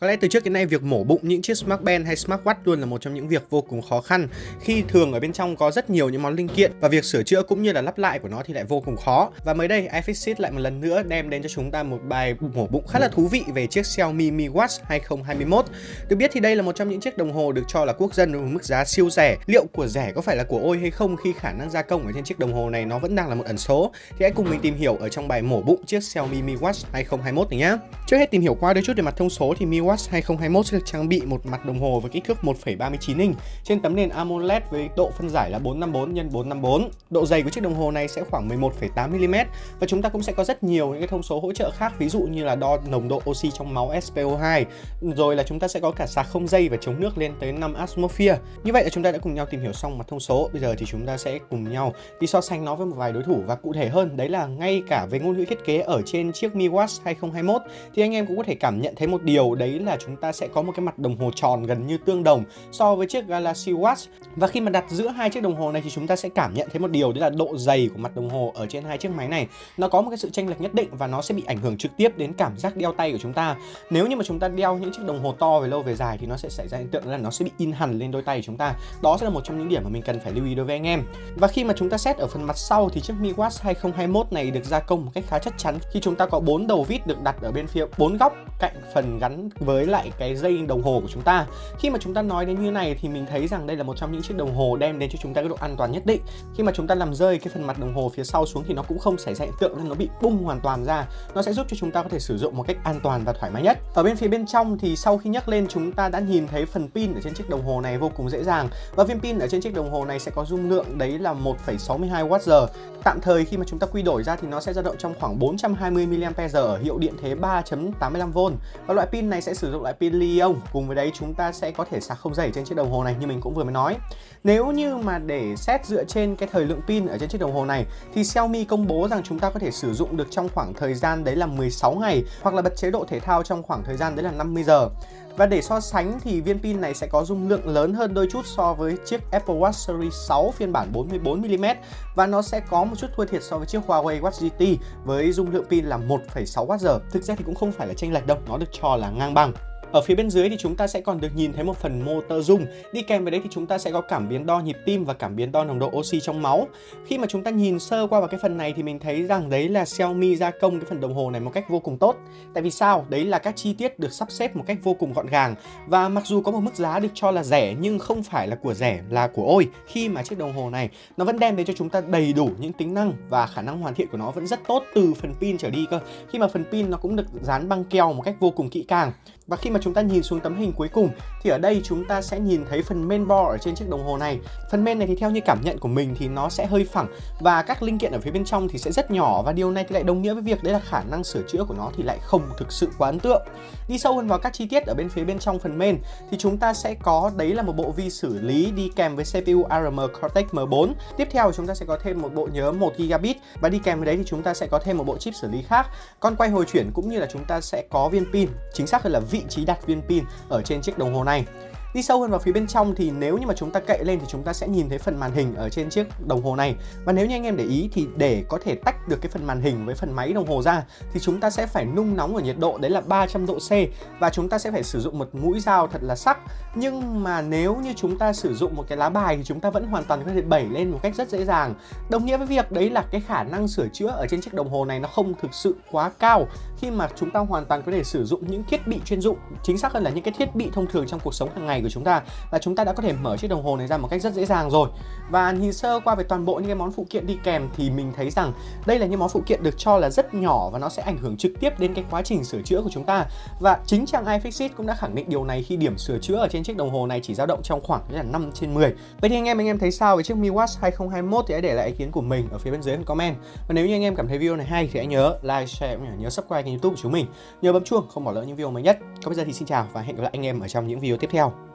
Có lẽ từ trước đến nay việc mổ bụng những chiếc smartband hay smartwatch luôn là một trong những việc vô cùng khó khăn khi thường ở bên trong có rất nhiều những món linh kiện và việc sửa chữa cũng như là lắp lại của nó thì lại vô cùng khó. Và mới đây, iFixit lại một lần nữa đem đến cho chúng ta một bài mổ bụng khá là thú vị về chiếc Xiaomi Mi Watch 2021. Được biết thì đây là một trong những chiếc đồng hồ được cho là quốc dân với mức giá siêu rẻ. Liệu của rẻ có phải là của ôi hay không khi khả năng gia công ở trên chiếc đồng hồ này nó vẫn đang là một ẩn số? Thì hãy cùng mình tìm hiểu ở trong bài mổ bụng chiếc Xiaomi Mi Watch 2021 này nhé. Trước hết tìm hiểu qua đôi chút về mặt thông số thì Mi Watch 2021 sẽ được trang bị một mặt đồng hồ với kích thước 1,39 inch trên tấm nền AMOLED với độ phân giải là 454 x 454. Độ dày của chiếc đồng hồ này sẽ khoảng 11,8 mm và chúng ta cũng sẽ có rất nhiều những cái thông số hỗ trợ khác ví dụ như là đo nồng độ oxy trong máu SpO2, rồi là chúng ta sẽ có cả sạc không dây và chống nước lên tới 5 atmosphere. Như vậy là chúng ta đã cùng nhau tìm hiểu xong mặt thông số. Bây giờ thì chúng ta sẽ cùng nhau đi so sánh nó với một vài đối thủ và cụ thể hơn đấy là ngay cả về ngôn ngữ thiết kế ở trên chiếc Mi Watch 2021 thì thì anh em cũng có thể cảm nhận thấy một điều, đấy là chúng ta sẽ có một cái mặt đồng hồ tròn gần như tương đồng so với chiếc Galaxy Watch. Và khi mà đặt giữa hai chiếc đồng hồ này thì chúng ta sẽ cảm nhận thấy một điều, đấy là độ dày của mặt đồng hồ ở trên hai chiếc máy này. Nó có một cái sự chênh lệch nhất định và nó sẽ bị ảnh hưởng trực tiếp đến cảm giác đeo tay của chúng ta. Nếu như mà chúng ta đeo những chiếc đồng hồ to về lâu về dài thì nó sẽ xảy ra hiện tượng là nó sẽ bị in hẳn lên đôi tay của chúng ta. Đó sẽ là một trong những điểm mà mình cần phải lưu ý đối với anh em. Và khi mà chúng ta xét ở phần mặt sau thì chiếc Mi Watch 2021 này được gia công một cách khá chắc chắn. Khi chúng ta có bốn đầu vít được đặt ở bên phía bốn góc cạnh phần gắn với lại cái dây đồng hồ của chúng ta. Khi mà chúng ta nói đến như này thì mình thấy rằng đây là một trong những chiếc đồng hồ đem đến cho chúng ta cái độ an toàn nhất định. Khi mà chúng ta làm rơi cái phần mặt đồng hồ phía sau xuống thì nó cũng không xảy ra hiện tượng là nó bị bung hoàn toàn ra. Nó sẽ giúp cho chúng ta có thể sử dụng một cách an toàn và thoải mái nhất. Ở bên phía bên trong thì sau khi nhắc lên chúng ta đã nhìn thấy phần pin ở trên chiếc đồng hồ này vô cùng dễ dàng. Và viên pin ở trên chiếc đồng hồ này sẽ có dung lượng đấy là 1,62 Wh tạm thời khi mà chúng ta quy đổi ra thì nó sẽ dao động trong khoảng 420 mAh ở hiệu điện thế 3.85V và loại pin này sẽ sử dụng loại pin li-ion cùng với đấy, chúng ta sẽ có thể sạc không dây trên chiếc đồng hồ này, như mình cũng vừa mới nói. Nếu như mà để xét dựa trên cái thời lượng pin ở trên chiếc đồng hồ này, thì Xiaomi công bố rằng chúng ta có thể sử dụng được trong khoảng thời gian đấy là 16 ngày, hoặc là bật chế độ thể thao trong khoảng thời gian đấy là 50 giờ và để so sánh thì viên pin này sẽ có dung lượng lớn hơn đôi chút so với chiếc Apple Watch Series 6 phiên bản 44mm và nó sẽ có một chút thua thiệt so với chiếc Huawei Watch GT với dung lượng pin là 1,6Wh. Thực ra thì cũng không phải là chênh lệch đâu, nó được cho là ngang bằng. Ở phía bên dưới thì chúng ta sẽ còn được nhìn thấy một phần motor dung. Đi kèm với đấy thì chúng ta sẽ có cảm biến đo nhịp tim và cảm biến đo nồng độ oxy trong máu. Khi mà chúng ta nhìn sơ qua vào cái phần này thì mình thấy rằng đấy là Xiaomi gia công cái phần đồng hồ này một cách vô cùng tốt. Tại vì sao? Đấy là các chi tiết được sắp xếp một cách vô cùng gọn gàng và mặc dù có một mức giá được cho là rẻ, nhưng không phải là của rẻ, là của ôi khi mà chiếc đồng hồ này nó vẫn đem đến cho chúng ta đầy đủ những tính năng và khả năng hoàn thiện của nó vẫn rất tốt từ phần pin trở đi cơ. Khi mà phần pin nó cũng được dán băng keo một cách vô cùng kỹ càng. Và khi mà chúng ta nhìn xuống tấm hình cuối cùng thì ở đây chúng ta sẽ nhìn thấy phần main board ở trên chiếc đồng hồ này. Phần main này thì theo như cảm nhận của mình thì nó sẽ hơi phẳng và các linh kiện ở phía bên trong thì sẽ rất nhỏ và điều này thì lại đồng nghĩa với việc đấy là khả năng sửa chữa của nó thì lại không thực sự quá ấn tượng. Đi sâu hơn vào các chi tiết ở bên phía bên trong phần main thì chúng ta sẽ có đấy là một bộ vi xử lý đi kèm với CPU ARM Cortex M4. Tiếp theo chúng ta sẽ có thêm một bộ nhớ 1 GB và đi kèm với đấy thì chúng ta sẽ có thêm một bộ chip xử lý khác. Con quay hồi chuyển cũng như là chúng ta sẽ có viên pin, chính xác hơn là vi vị trí đặt viên pin ở trên chiếc đồng hồ này. Đi sâu hơn vào phía bên trong thì nếu như mà chúng ta cậy lên thì chúng ta sẽ nhìn thấy phần màn hình ở trên chiếc đồng hồ này. Và nếu như anh em để ý thì để có thể tách được cái phần màn hình với phần máy đồng hồ ra thì chúng ta sẽ phải nung nóng ở nhiệt độ đấy là 300 độ C và chúng ta sẽ phải sử dụng một mũi dao thật là sắc. Nhưng mà nếu như chúng ta sử dụng một cái lá bài thì chúng ta vẫn hoàn toàn có thể bẩy lên một cách rất dễ dàng. Đồng nghĩa với việc đấy là cái khả năng sửa chữa ở trên chiếc đồng hồ này nó không thực sự quá cao khi mà chúng ta hoàn toàn có thể sử dụng những thiết bị chuyên dụng, chính xác hơn là những cái thiết bị thông thường trong cuộc sống hàng ngày của chúng ta là chúng ta đã có thể mở chiếc đồng hồ này ra một cách rất dễ dàng rồi. Và nhìn sơ qua về toàn bộ những cái món phụ kiện đi kèm thì mình thấy rằng đây là những món phụ kiện được cho là rất nhỏ và nó sẽ ảnh hưởng trực tiếp đến cái quá trình sửa chữa của chúng ta. Và chính trang iFixit cũng đã khẳng định điều này khi điểm sửa chữa ở trên chiếc đồng hồ này chỉ dao động trong khoảng là 5 trên 10 vậy thì anh em anh em thấy sao về chiếc Mi Watch 2021 thì hãy để lại ý kiến của mình ở phía bên dưới phần comment. Và nếu như anh em cảm thấy video này hay thì hãy nhớ like, share nhớ subscribe kênh youtube của chúng mình. Nhớ bấm chuông không bỏ lỡ những video mới nhất. Còn bây giờ thì xin chào và hẹn gặp lại anh em ở trong những video tiếp theo.